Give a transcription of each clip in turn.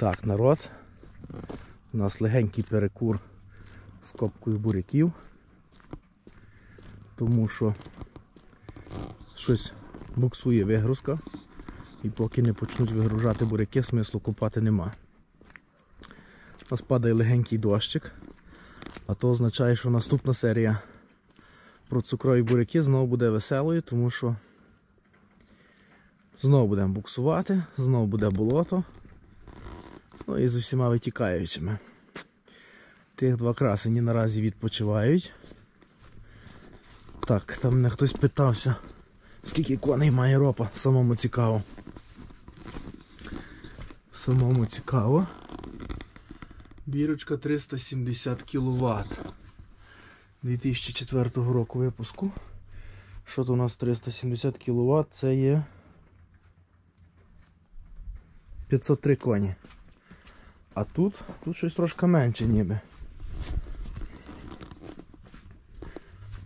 Так, народ. У нас легенький перекур з копкою буряків. Тому що щось буксує вигрузка. І поки не почнуть вигружати буряки, смислу купати нема. У нас падає легенький дощик, а то означає, що наступна серія про цукрові буряки знову буде веселою, тому що знову будемо буксувати, знову буде болото. Ну і з усіма витікаючими. Тих два красені наразі відпочивають. Так, там мене хтось питався, скільки коней має ропа, самому цікаво. Самому цікаво. Бірочка 370 кВт. 2004 року випуску. Що то у нас 370 кВт? Це є 503 коні. А тут, тут щось трошки менше ніби.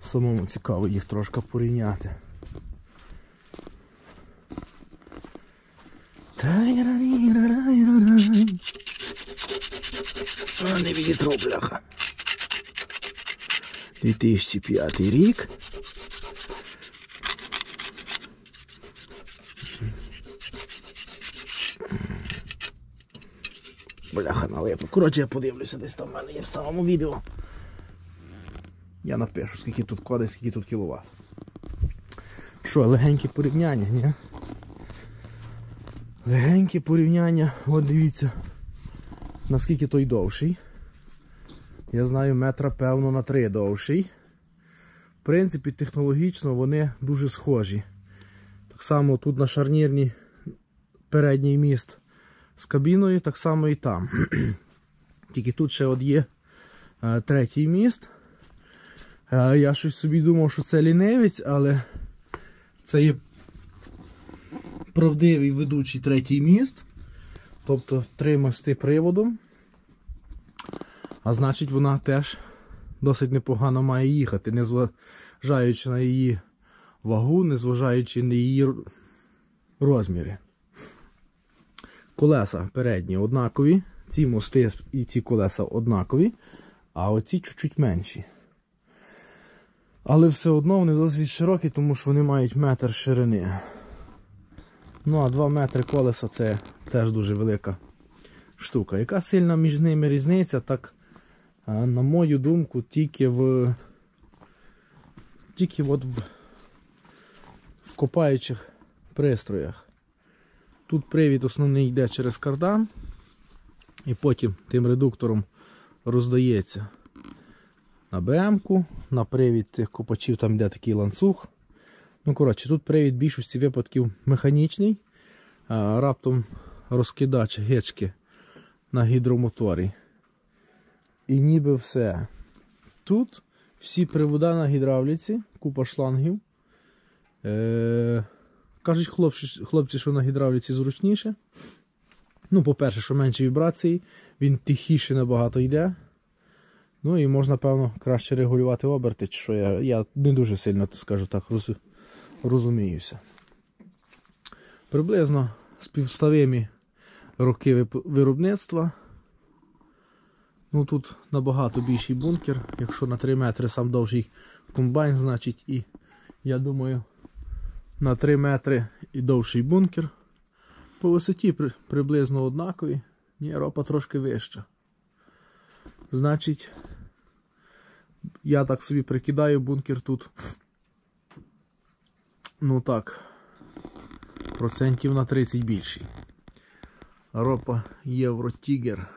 Самому цікаво їх трошки порівняти. А не вітро, бляха. 2005 рік. Бляха налипа. Коротше, я подивлюся, десь там в мене є в старому відео. Я напишу, скільки тут кодить, скільки тут кіловат. Що, легеньке порівняння, ні? Легеньке порівняння, от дивіться, наскільки той довший. Я знаю, метра, певно, на три довший. В принципі, технологічно вони дуже схожі. Так само тут на шарнірні передній міст з кабіною, так само і там. Тільки тут ще от є е, третій міст. Е, я щось собі думав, що це лінивець, але це є правдивий ведучий третій міст. Тобто три мости приводом. А значить вона теж досить непогано має їхати, незважаючи на її вагу, незважаючи на її розміри. Колеса передні однакові, ці мости і ці колеса однакові, а оці чуть-чуть менші. Але все одно вони досить широкі, тому що вони мають метр ширини. Ну а 2 метри колеса це теж дуже велика штука. Яка сильна між ними різниця, так, на мою думку, тільки в тільки от в, в копаючих пристроях. Тут привід основний йде через кардан, і потім тим редуктором роздається на БМ-ку, на привід тих копачів, там йде такий ланцюг. Ну, коротше, тут привід більшості випадків механічний, а, раптом розкидач гечки на гідромоторі. І ніби все. Тут всі привода на гідравліці, купа шлангів. Е, Кажуть хлопці, хлопці, що на гідравліці зручніше. Ну, по-перше, що менше вібрації, він тихіше набагато йде. Ну і можна, певно, краще регулювати оберти, що я я не дуже сильно, скажу так, роз, розуміюся. Приблизно співставимі роки виробництва. Ну Тут набагато більший бункер. Якщо на 3 метри сам довший комбайн, значить і, я думаю, на 3 метри і довший бункер. По висоті при, приблизно однакові. Ні, ропа трошки вища. Значить, я так собі прикидаю бункер тут. Ну так, процентів на 30 більший. Ропа Євро Тігер.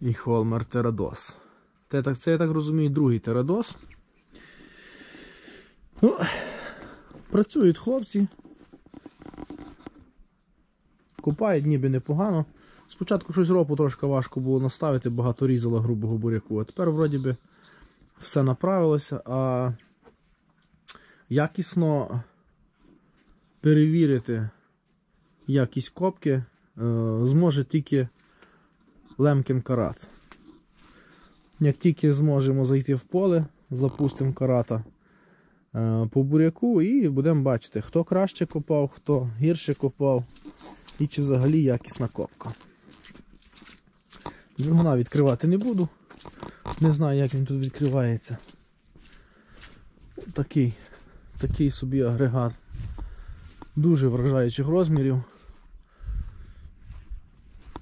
І Холмер Терадос. Це я так розумію, другий Терадос. Ну, Працюють хлопці. Купають ніби непогано. Спочатку щось ропу трошки важко було наставити, багато різало грубого буряку. А тепер вроді би все направилося, а якісно перевірити якість копки е, зможе тільки Лемкін карат. Як тільки зможемо зайти в поле, запустимо карата, по буряку і будемо бачити, хто краще копав, хто гірше копав і чи взагалі якісна копка. Двигуна відкривати не буду. Не знаю, як він тут відкривається. Такий, такий собі агрегат. Дуже вражаючих розмірів.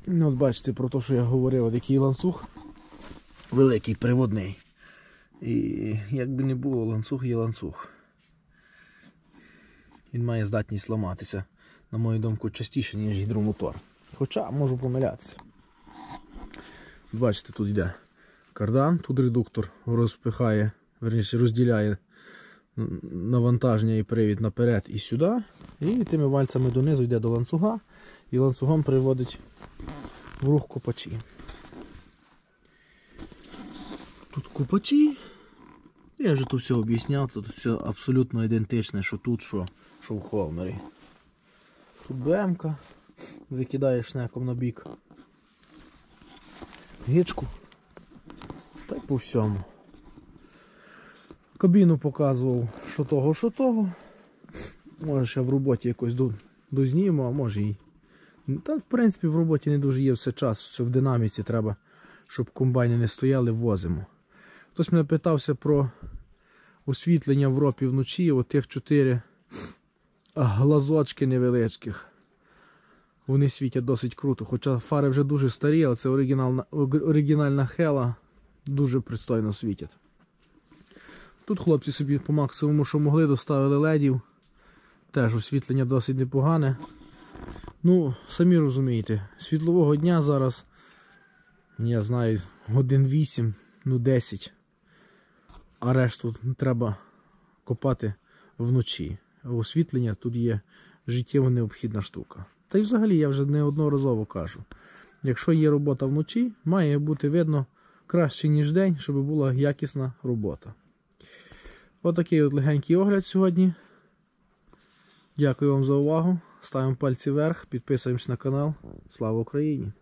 Ну, от бачите, про те, що я говорив, от який ланцюг великий приводний. І як би не було, ланцюг є ланцюг. Він має здатність ламатися, на мою думку, частіше, ніж гідромотор. Хоча можу помилятися. Бачите, тут йде кардан, тут редуктор розпихає, верніше розділяє навантаження і привід наперед і сюди. І тими вальцями донизу йде до ланцюга і ланцюгом приводить в рух копачі. Тут копачі. Я вже тут все об'ясняв, тут все абсолютно ідентичне, що тут, що, що в холмері. Тут БМка, викидаєш шнеком на бік. Гічку. Та й по всьому. Кабіну показував, що того, що того. Може ще в роботі якось до, дозніму, а може і. Та, в принципі, в роботі не дуже є все час, все в динаміці треба, щоб комбайни не стояли, возимо. Хтось мене питався про освітлення в ропі вночі, от тих чотири глазочки невеличких. Вони світять досить круто. Хоча фари вже дуже старі, але це оригінальна, оригінальна хела, дуже пристойно світять. Тут хлопці собі по максимуму, що могли, доставили ледів. Теж освітлення досить непогане. Ну, самі розумієте, світлового дня зараз, я знаю, годин 8, ну 10. А решту треба копати вночі. Освітлення тут є життєво необхідна штука. Та й взагалі я вже неодноразово кажу. Якщо є робота вночі, має бути видно краще, ніж день, щоб була якісна робота. Отакий от легенький огляд сьогодні. Дякую вам за увагу. Ставимо пальці вверх, підписуємось на канал. Слава Україні!